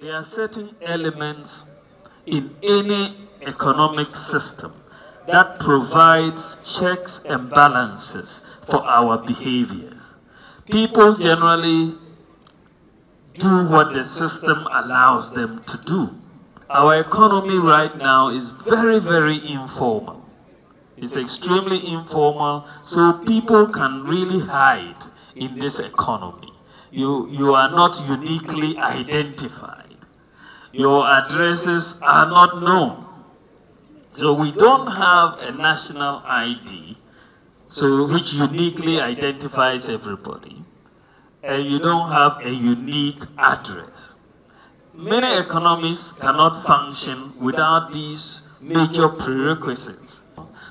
There are certain elements in any economic system that provides checks and balances for our behaviors. People generally do what the system allows them to do. Our economy right now is very, very informal. It's extremely informal, so people can really hide in this economy. You, you are not uniquely identified. Your addresses are not known. So we don't have a national ID so which uniquely identifies everybody. And you don't have a unique address. Many economies cannot function without these major prerequisites.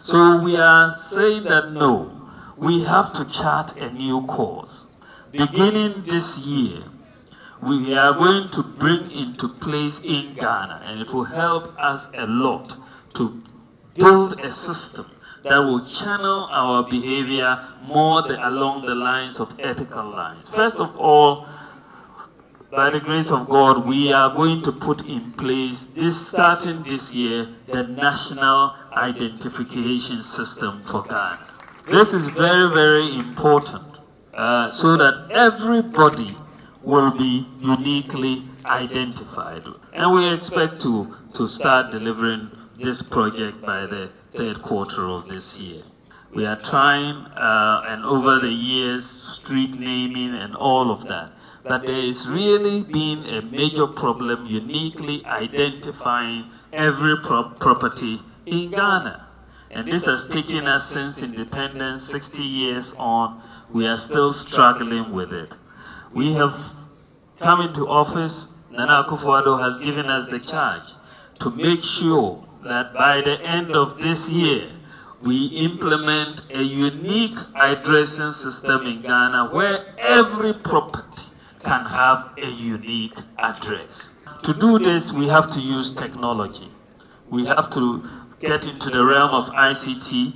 So we are saying that no, we have to chart a new course. Beginning this year, we are going to bring into place in Ghana, and it will help us a lot to build a system that will channel our behavior more the, along the lines of ethical lines. First of all, by the grace of God, we are going to put in place this starting this year the national identification system for Ghana. This is very, very important uh, so that everybody will be uniquely identified. And we expect to, to start delivering this project by the third quarter of this year. We are trying, uh, and over the years, street naming and all of that. But there is really been a major problem uniquely identifying every pro property in Ghana. And this has taken us since independence, 60 years on. We are still struggling with it. We have come into office, Nana Akufo-Addo has given us the charge to make sure that by the end of this year, we implement a unique addressing system in Ghana where every property can have a unique address. To do this, we have to use technology. We have to get into the realm of ICT,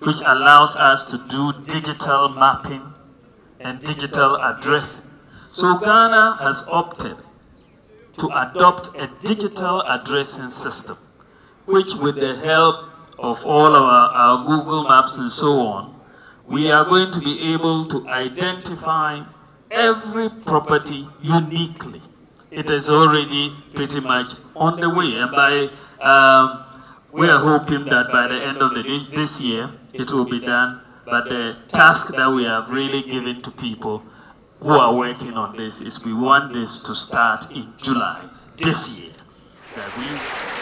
which allows us to do digital mapping and digital addressing. So Ghana has opted to adopt a digital addressing system, which with the help of all our, our Google Maps and so on, we are going to be able to identify every property uniquely. It is already pretty much on the way, and by um, we are hoping that by the end of the this year it will be done. But the task that we have really given to people who are working on this is we want this to start in July this year. That we